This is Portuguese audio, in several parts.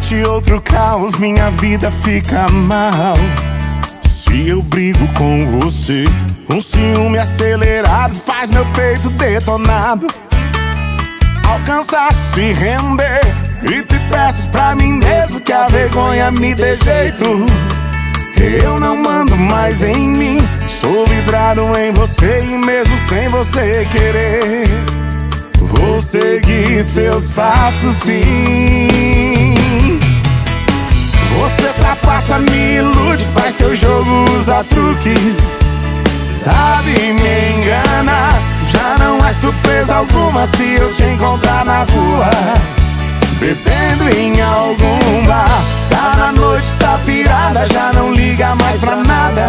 noite outro caos, minha vida fica mal. Se eu brigo com você, um ciúme acelerado faz meu peito detonado. Alcançar se render, grito e peço pra mim mesmo que a vergonha me dê jeito. Eu não mando mais em mim, sou vidrado em você e mesmo sem você querer, vou seguir seus passos sim. Trapaça, me ilude, faz seu jogo, usa truques, sabe me engana. Já não é surpresa alguma se eu te encontrar na rua, bebendo em algum bar. Tá na noite, tá pirada, já não liga mais pra nada.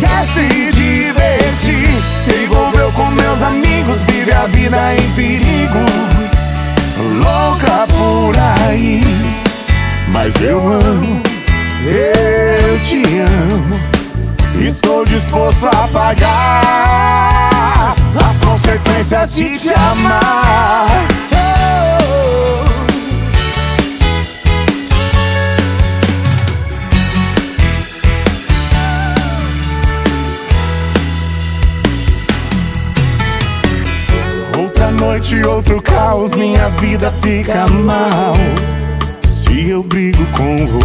Quer se divertir, se envolveu com meus amigos, vive a vida em perigo. Mas eu amo, eu te amo. Estou disposto a pagar as consequências de te amar. Outra noite, outro caos, minha vida fica mal.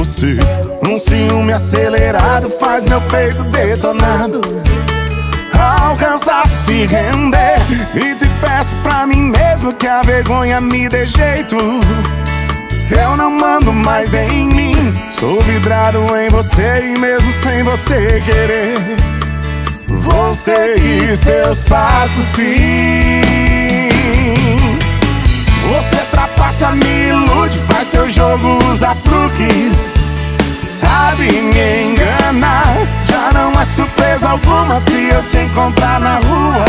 Você, um ciúme acelerado faz meu peito detonado. Alcançar se render e te peço pra mim mesmo que a vergonha me dê jeito. Eu não mando mais em mim, sou vidrado em você e mesmo sem você querer, vou seguir seus passos sim. Você trapaça, me ilude, faz seu jogo, me enganar. Já não é surpresa alguma se eu te encontrar na rua.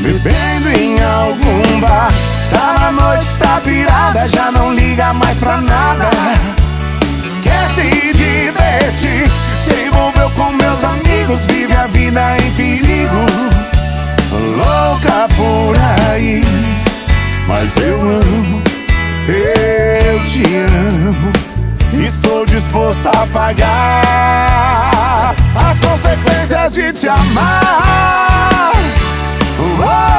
Bebendo em algum bar. Tá na noite, tá virada, já não liga mais pra nada. Quer se divertir, se envolveu com meus amigos, vive a vida em perigo. Louca por aí. Mas eu amo, pagar as consequências de te amar. Uou!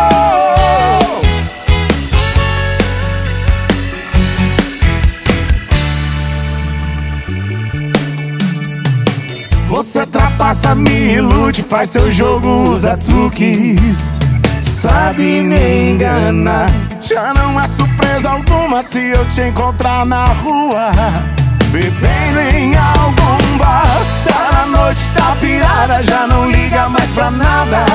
Você trapaça, me ilude, faz seu jogo, usa truques. Sabe me enganar. Já não é surpresa alguma se eu te encontrar na rua. Bebendo cara já não liga mais pra nada.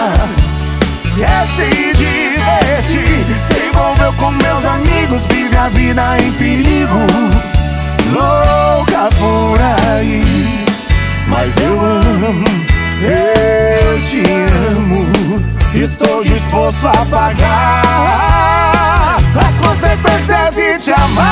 Quer se divertir, se envolveu com meus amigos Vive a vida em perigo, louca por aí Mas eu amo, eu te amo. Estou disposto a pagar as consequências de te amar.